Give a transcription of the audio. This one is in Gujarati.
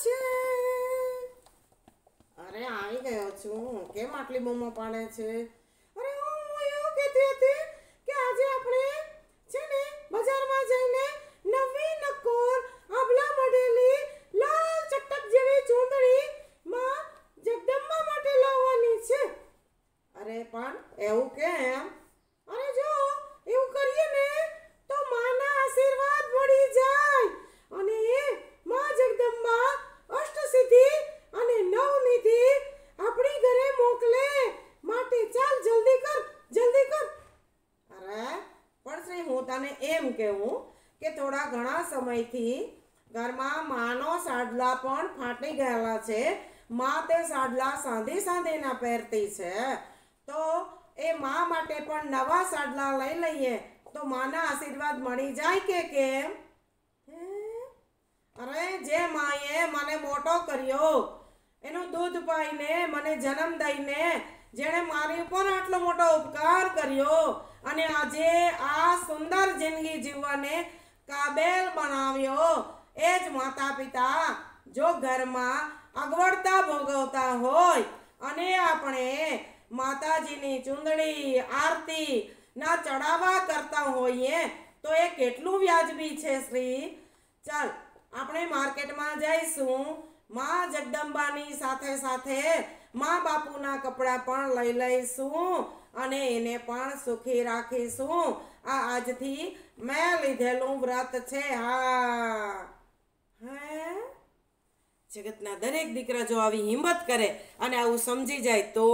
છે. અરે આવી ગયો છું. કેમ આટલી બૂમો પાડે છે? અરે હું એવું કહેતી હતી કે આજે આપણે છે ને બજારમાં જઈને નવી નકોર આબલા મઢેલી, લાલ ચટક જેવી ચૂંદડી માં જગદંબા માટે લાવવાની છે. અરે પણ એવું કેમ? અરે જો હું તને એમ કહેવું કે થોડા ઘણા સમયથી ઘરમાં માનો સાડલા પણ ફાટી ગયેલા છે. માં તે સાડલા સાંધી સાંધીના પહેરતી છે. તો એ મા માટે પણ નવા સાડલા લઈ લઈએ. તો માના આશીર્વાદ મળી જાય કે કેમ? અરે જે માએ મને મોટો કર્યો, એનું દૂધ પાઈને, મને જન્મ દઈને જેણે મારી ઉપર આટલો મોટો ઉપકાર કર્યો અને આજે આ સુંદર જિંદગી જીવવાને કાબેલ બનાવ્યો. એ જ માતા પિતા જો ઘરમાં અગવડતા ભોગવતા હોય અને આપણે માતાજીની ચૂંદડી, આરતી ના ચડાવવા કરતા હોઈએ તો એ કેટલું વ્યાજબી છે શ્રી. ચાલ, આપણે માર્કેટમાં જઈશું. માં જગદંબાની સાથે સાથે મા બાપુના કપડાં પણ લઈ લઈશું અને એને પણ સુખી રાખીશું. આ આજથી મેં લીધેલું વ્રત છે. હા. હે? જગતના દરેક દીકરા જો આવી હિંમત કરે અને આવું સમજી જાય તો?